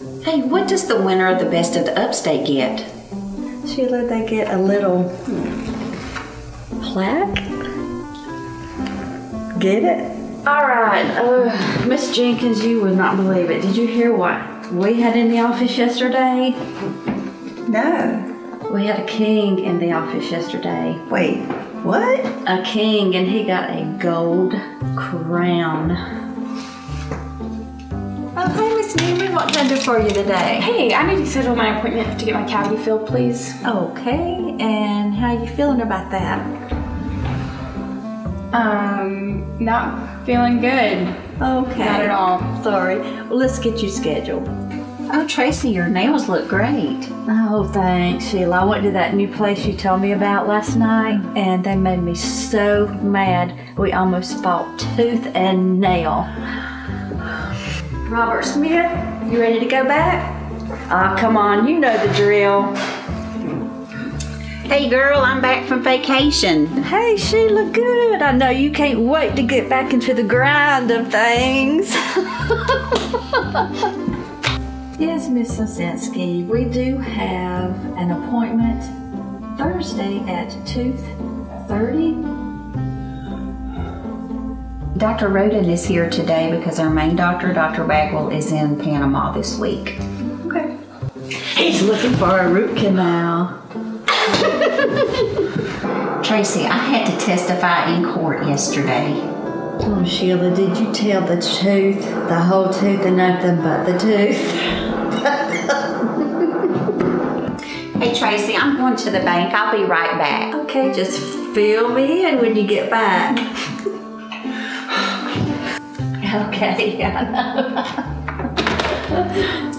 Hey, what does the winner of the Best of the Upstate get? Sheila, they get a little plaque. Get it? All right, uh, Miss Jenkins, you would not believe it. Did you hear what we had in the office yesterday? No. We had a king in the office yesterday. Wait, what? A king, and he got a gold crown. Miss Newman, what can I do for you today? Hey, I need to schedule my appointment to get my cavity filled, please. Okay, and how are you feeling about that? Um, not feeling good. Okay. Not at all. Sorry. Well, let's get you scheduled. Oh, Tracy, your nails look great. Oh, thanks, Sheila. I went to that new place you told me about last night, and they made me so mad we almost fought tooth and nail. Robert Smith, you ready to go back? Ah, come on, you know the drill. Hey, girl, I'm back from vacation. Hey, Sheila, good. I know you can't wait to get back into the grind of things. yes, Miss Sosinski, we do have an appointment Thursday at 2.30. Dr. Roden is here today because our main doctor, Dr. Bagwell, is in Panama this week. Okay. He's looking for a root canal. Tracy, I had to testify in court yesterday. Oh, Sheila, did you tell the truth? The whole tooth and nothing but the tooth? Hey, Tracy, I'm going to the bank. I'll be right back. Okay, just fill me in when you get back. okay, know.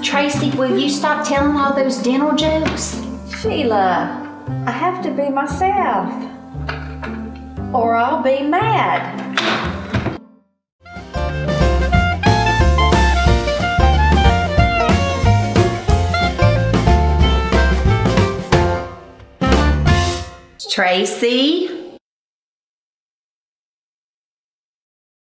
Tracy, will you stop telling all those dental jokes? Sheila, I have to be myself, or I'll be mad. Tracy?